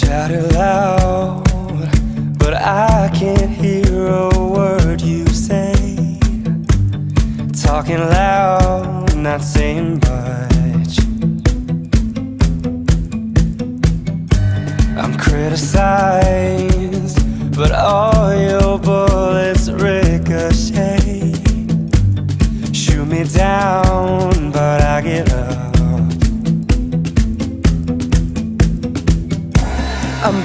it loud, but I can't hear a word you say. Talking loud, not saying much. I'm criticized, but all your bullets ricochet. Shoot me down,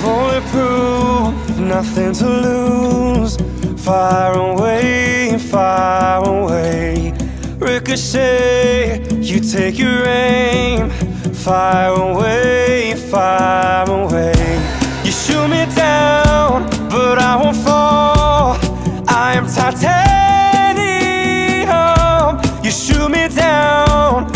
Bulletproof, nothing to lose. Far away, far away. Ricochet, you take your aim. Far away, far away. You shoot me down, but I won't fall. I am titanium. You shoot me down,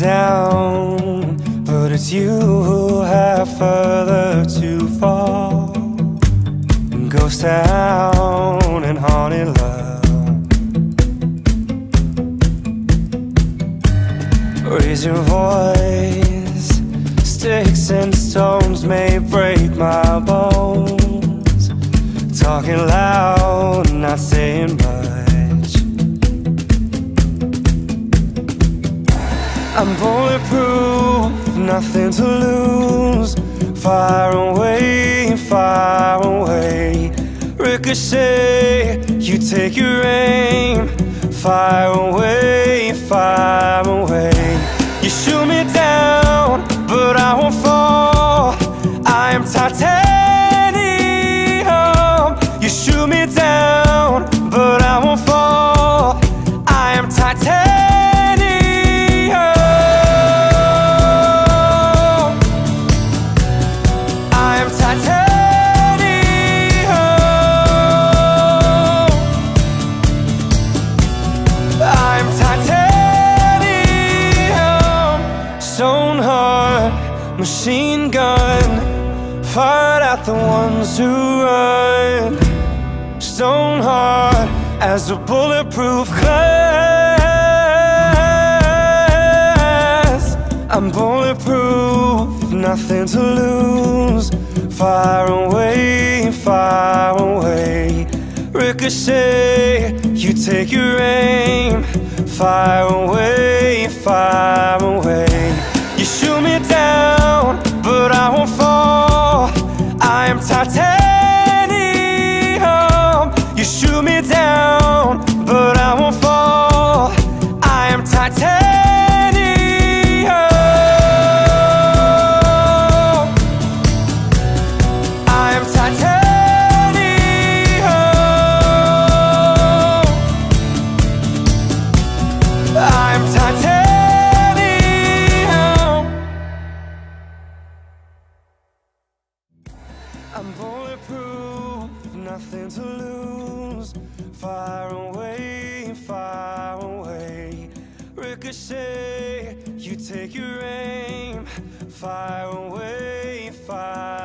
down, but it's you who have further to fall. Ghost town and haunted love. Raise your voice. Sticks and stones may break my bones. Talking loud, not saying much. Nothing to lose. Far away, far away. Ricochet, you take your aim. Far away, far away. You shoot me down, but I won't fall. I am titanium. Machine gun. Fired at the ones who run. Stone hard as a bulletproof glass. I'm bulletproof, nothing to lose. Far away, far away. Ricochet, you take your aim. Far away, far away. Titanium. You shoot me down, but I won't fall. I am titanium. Nothing to lose. Far away, far away. Ricochet, you take your aim. Far away, far.